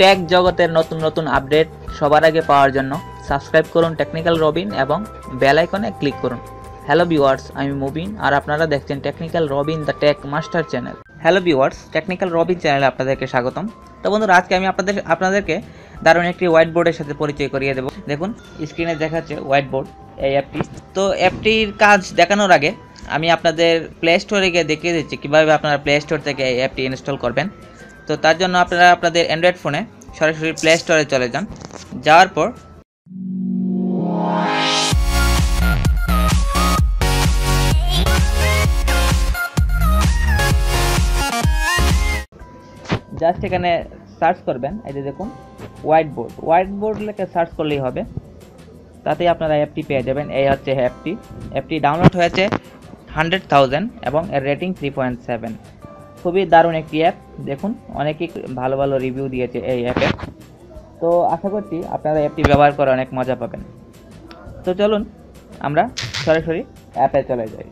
Take জগতের নতুন নতুন আপডেট সবার আগে পাওয়ার জন্য সাবস্ক্রাইব করুন টেকনিক্যাল রবিন এবং বেল আইকনে ক্লিক করুন। হ্যালো ভিউয়ার্স আমি মুবিন আর আপনারা দেখছেন technical Robin the tech master channel hello viewers technical Robin চ্যানেলে আপনাদেরকে স্বাগতম। তো বন্ধুরা, আজকে আমি আপনাদের আপনাদেরকে দারুণ একটি হোয়াইট বোর্ডের সাথে পরিচয় করিয়ে দেবো। দেখুন স্ক্রিনে দেখাচ্ছে হোয়াইট বোর্ড এই অ্যাপটি। তো অ্যাপটির কাজ দেখানোর আগে আমি আপনাদের প্লে স্টোরে গিয়ে দেখিয়ে দিচ্ছি কীভাবে আপনারা প্লে স্টোর থেকে এই অ্যাপটি ইনস্টল করবেন। তো তার জন্য আপনারা আপনাদের অ্যান্ড্রয়েড ফোনে সরাসরি প্লে স্টোরে চলে যান। যাওয়ার পর জাস্ট এখানে সার্চ করবেন, এই যে দেখুন হোয়াইট বোর্ড হোয়াইট বোর্ড লেখে সার্চ করলেই হবে। তাতেই আপনারা অ্যাপটি পেয়ে যাবেন। এই হচ্ছে অ্যাপটি অ্যাপটি ডাউনলোড হয়েছে হান্ড্রেড থাউজেন্ড এবং এর রেটিং থ্রি পয়েন্ট সেভেন খুবই দারুণ একটি অ্যাপ দেখুন, অনেকেই ভালো ভালো রিভিউ দিয়েছে এই অ্যাপে তো আশা করছি আপনারা অ্যাপটি ব্যবহার করে অনেক মজা পাবেন। তো চলুন, আমরা সরাসরি অ্যাপে চলে যাই।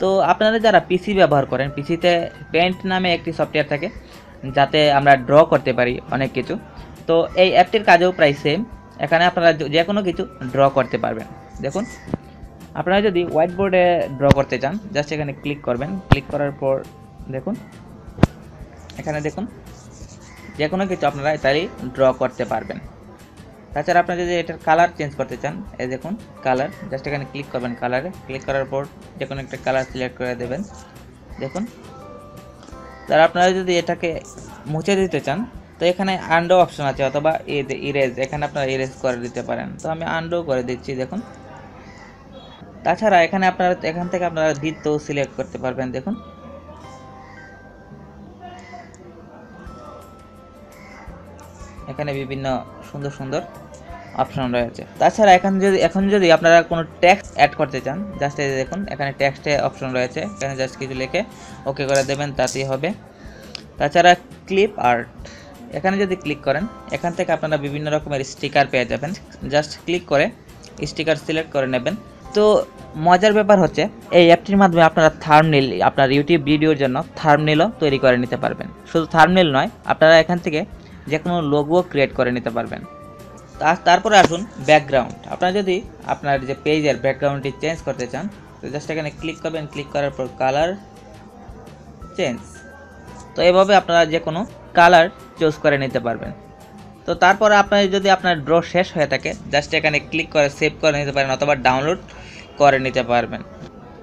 তো আপনারা যারা পিসি ব্যবহার করেন পিসিতে পেন্ট নামে একটি সফটওয়্যার থাকে, যাতে আমরা ড্র করতে পারি অনেক কিছু। তো এই অ্যাপটির কাজেও প্রায় সেম এখানে আপনারা যে কোনো কিছু ড্র করতে পারবেন। দেখুন, আপনারা যদি হোয়াইট বোর্ডে ড্র করতে চান জাস্ট এখানে ক্লিক করবেন। ক্লিক করার পর দেখুন। এখানে দেখুন যে কোনো কিছু আপনারা তাই ড্র করতে পারবেন। তাছাড়া আপনারা যদি এটার কালার চেঞ্জ করতে চান, এই দেখুন কালার জাস্ট এখানে ক্লিক করবেন কালারে ক্লিক করার পর যে কোনো একটা কালার সিলেক্ট করে দেবেন। দেখুন তার আপনারা যদি এটাকে মুছে দিতে চান, তো এখানে আন্ডো অপশন আছে অথবা ইরেজ এখানে আপনারা ইরেজ করে দিতে পারেন। তো আমি আন্ডো করে দিচ্ছি, দেখুন। তাছাড়া এখানে আপনারা, এখান থেকে আপনারা বৃত্ত সিলেক্ট করতে পারবেন, দেখুন। এখানে বিভিন্ন সুন্দর সুন্দর অপশন রয়েছে। তাছাড়া এখন যদি এখন যদি আপনারা কোনো ট্যাক্স অ্যাড করতে চান জাস্ট এই দেখুন, এখানে ট্যাক্সটে অপশন রয়েছে। এখানে জাস্ট কিছু লিখে ওকে করে দেবেন, তাতেই হবে। তাছাড়া ক্লিপ আর্ট এখানে যদি ক্লিক করেন, এখান থেকে আপনারা বিভিন্ন রকমের স্টিকার পেয়ে যাবেন। জাস্ট ক্লিক করে স্টিকার সিলেক্ট করে নেবেন। তো মজার ব্যাপার হচ্ছে, এই অ্যাপটির মাধ্যমে আপনারা থার্মনিল আপনার ইউটিউব ভিডিওর জন্য থার্মনিলও তৈরি করে নিতে পারবেন। শুধু থার্মনিল নয়, আপনারা এখান থেকে যে কোনো লোগো ক্রিয়েট করে নিতে পারবেন। তারপরে আসুন ব্যাকগ্রাউন্ড আপনারা যদি আপনার যে পেজের ব্যাকগ্রাউন্ডটি চেঞ্জ করতে চান, তো জাস্ট এখানে ক্লিক করবেন ক্লিক করার পর কালার চেঞ্জ তো এভাবে আপনারা যে কোনো কালার চুজ করে নিতে পারবেন। তো তারপরে আপনার যদি আপনার ড্র শেষ হয়ে থাকে জাস্ট এখানে ক্লিক করে সেভ করে নিতে পারেন অথবা ডাউনলোড করে নিতে পারবেন।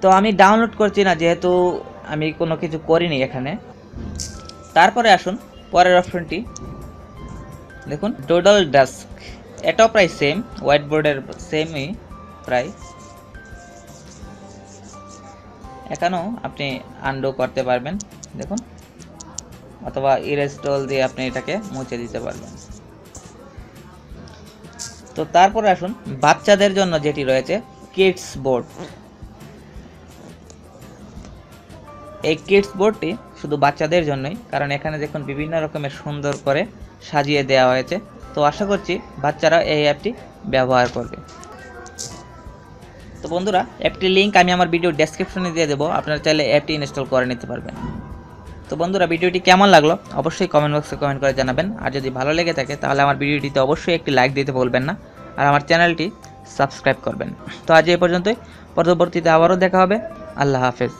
তো আমি ডাউনলোড করছি না, যেহেতু আমি কোনো কিছু করিনি এখানে। তারপরে আসুন পরের অপশনটি দেখুন টোটাল ডাস্ক এটাও প্রায় সেম হোয়াইট বোর্ডের সেমই প্রায়। এখানেও আপনি আন্ডো করতে পারবেন, দেখুন। অথবা ইরেস্টল দিয়ে আপনি এটাকে মুছে দিতে পারবেন। তো তারপরে আসুন, বাচ্চাদের জন্য যেটি রয়েছে কিডস বোর্ড এই কিডস বোর্ডটি শুধু বাচ্চাদের জন্যই, কারণ এখানে দেখুন বিভিন্ন রকমের সুন্দর করে সাজিয়ে দেওয়া হয়েছে। তো আশা করছি বাচ্চারা এই অ্যাপটি ব্যবহার করবে। তো বন্ধুরা, অ্যাপটির লিঙ্ক আমি আমার ভিডিও ডেসক্রিপশনে দিয়ে দেবো। আপনারা চাইলে অ্যাপটি ইনস্টল করে নিতে পারবেন। তো বন্ধুরা ভিডিওটি কেমন লাগল? অবশ্যই কমেন্ট বক্সে কমেন্ট করে জানাবেন। আর যদি ভালো লেগে থাকে, তাহলে আমার ভিডিওটিতে অবশ্যই একটি লাইক দিতে বলবেন না। আর আমার চ্যানেলটি সাবস্ক্রাইব করবেন। তো আজ এই পর্যন্তই। পরবর্তীতে আবারও দেখা হবে। আল্লাহ হাফেজ।